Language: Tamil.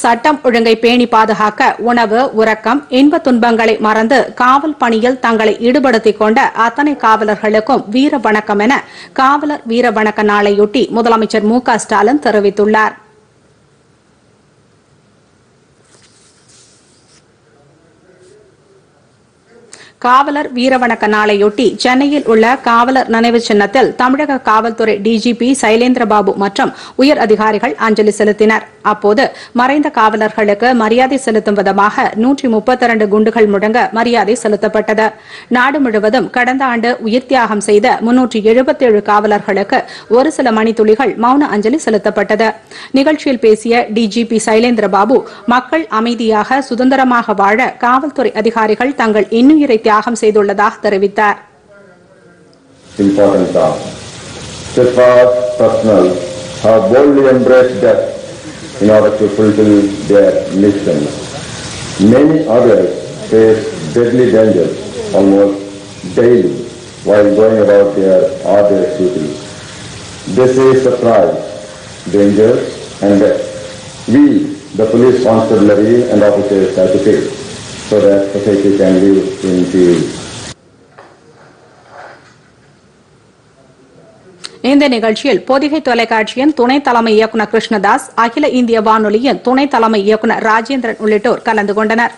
சட்டம் ஒழுங்கை பேணி பாதுகாக்க உணவு உறக்கம் இன்ப துன்பங்களை மறந்து காவல் பணியில் தங்களை ஈடுபடுத்திக் கொண்ட அத்தனை காவலர்களுக்கும் வீர வணக்கம் என காவலர் வீர வணக்க நாளையொட்டி முதலமைச்சர் மு க ஸ்டாலின் தெரிவித்துள்ளார். காவலர் வீரவணக்க நாளையொட்டி சென்னையில் உள்ள காவலர் நினைவு சின்னத்தில் தமிழக காவல்துறை டிஜிபி சைலேந்திரபாபு மற்றும் உயர் அதிகாரிகள் அஞ்சலி செலுத்தினர். அப்போது மறைந்த காவலர்களுக்கு மரியாதை செலுத்தும் விதமாக நூற்றி முப்பத்தி குண்டுகள் முழங்க மரியாதை செலுத்தப்பட்டது. நாடு முழுவதும் கடந்த ஆண்டு உயிர் தியாகம் செய்த முன்னூற்றி எழுபத்தேழு காவலர்களுக்கு ஒரு சில மணித்துளிகள் மௌன அஞ்சலி செலுத்தப்பட்டது. நிகழ்ச்சியில் பேசிய டிஜிபி சைலேந்திரபாபு மக்கள் அமைதியாக சுதந்திரமாக வாழ காவல்துறை அதிகாரிகள் தங்கள் இன்னுயிரை தியாகம் செய்துள்ளதாக தெரிவித்தார் important task. Steadfast personnel have boldly embraced death in order to fulfill their mission. Many others face deadly dangers almost daily while going about their arduous duties. This is the price, danger and death. We, the police constabulary and officers have to face So that society can live in peace. இந்த நிகழ்ச்சியில் பொதிகை தொலைக்காட்சியின் துணை தலைமை இயக்குநர் கிருஷ்ணதாஸ் அகில இந்திய வானொலியின் துணை தலைமை இயக்குநர் ராஜேந்திரன் உள்ளிட்டோர் கலந்து கொண்டனர்